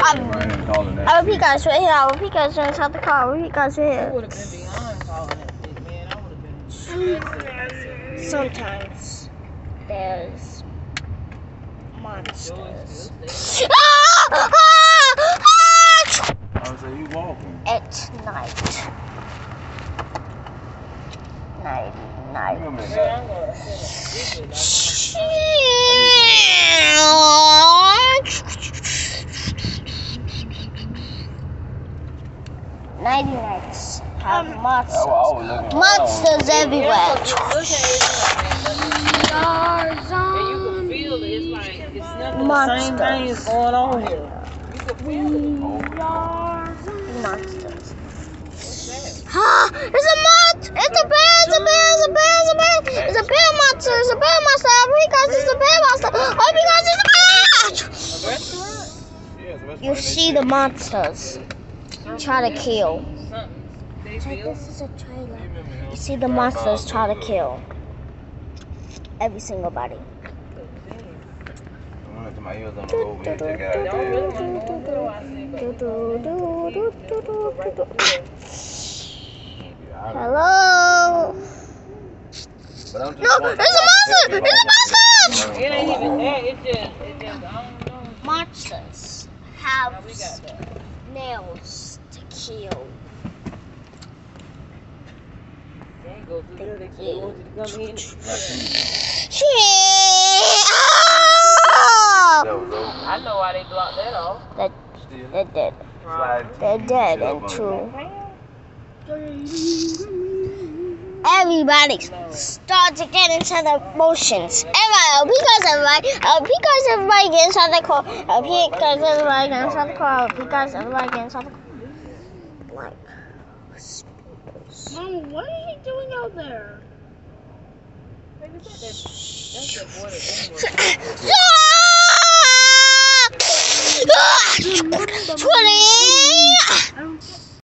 Um, Run and calling that I repeat, shit. guys, right here. I repeat, guys, right inside the car. I repeat, guys, right here. would have been beyond calling that shit, man. I would have been. Sometimes there's monsters. Ah! Ah! Ah! I was like, you walking. At night. Night, You night. 90 nights. Have um, monsters. Oh, wow, monsters wow. everywhere. We are monsters. Same thing is going on here. We are monsters. Ah, it's a monster! It's a bear! It's a bear! It's a bear! It's a bear! It's a bear monster! It's a bear monster! Oh, because it's a bear monster! Oh, because it's a bear! You see the monsters try to kill. They this is a trailer. You remember him? You see the monsters try to kill every single body. It Hello? But I'm just No, it's a monster! It's a monster! It ain't even that. It's just, it just, I don't know. Monsters have we got that? Nails to kill. They ain't go through there. They want you to come in. Shit! Ah! That was over. I know why they blocked that off. Still They're dead. sliding. They're dead and true. Everybody start to get into the motions. Everybody, because everybody, uh, because everybody get inside the car. Uh, because everybody get inside the car. Because everybody get inside the car. Like Mama, what are you doing out there? That's that, that's that boy that anyway. Twenty. I